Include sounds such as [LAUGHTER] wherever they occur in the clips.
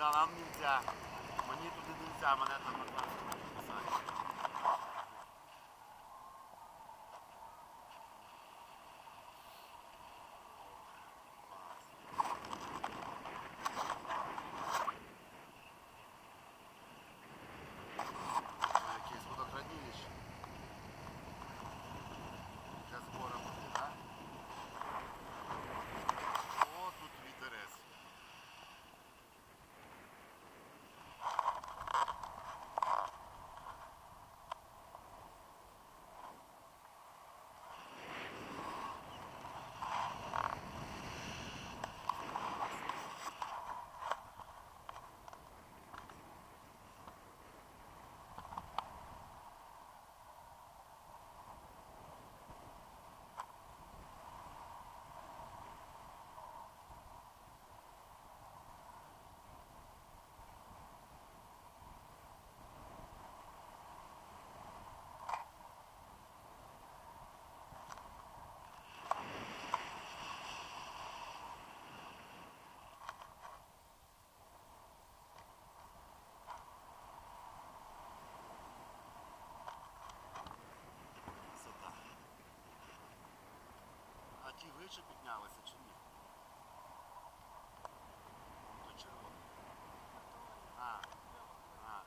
А, ні, туди нам нельзя. Мені туди нельзя, мене там ті вище піднялися чи ні? До червоного. А, а,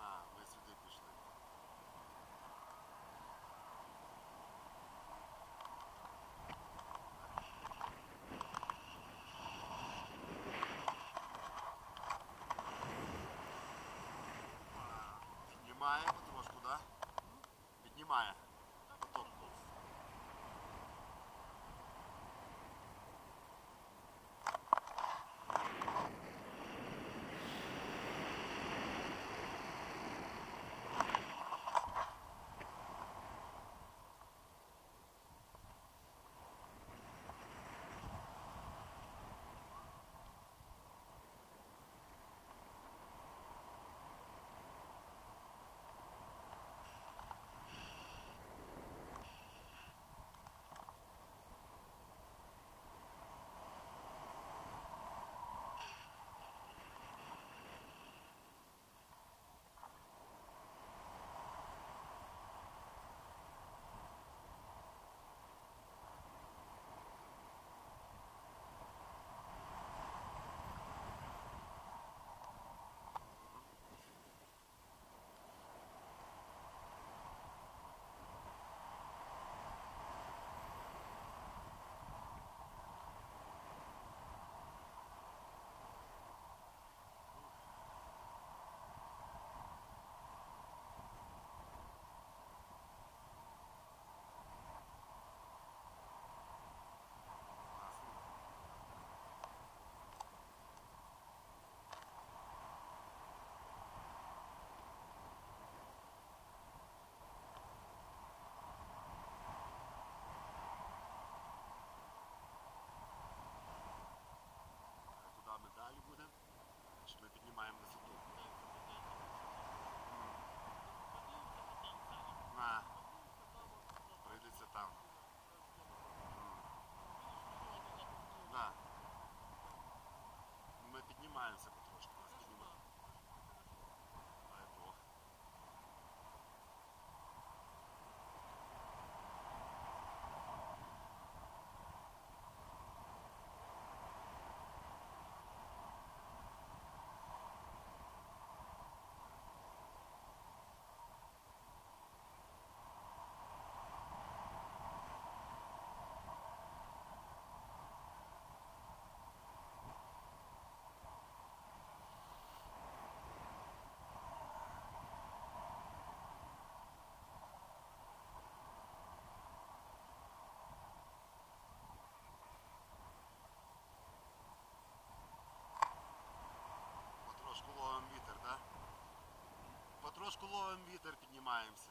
а, ми сюди пішли. А, Піднімає потрошку, да? Піднімає. Потрошку ловимо вітер, піднімаємося.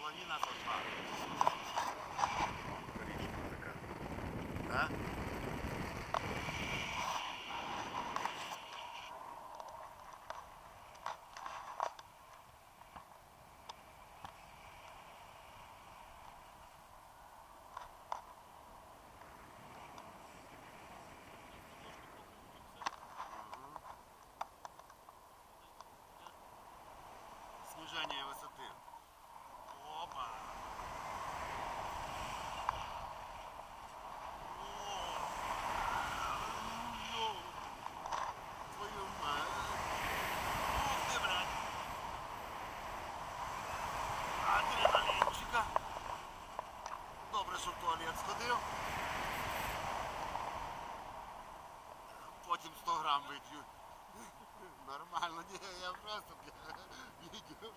Половина сошла. Річка Потім 100 грам вип'ю. [LAUGHS] Нормально, ні, я просто бля, [LAUGHS] відео.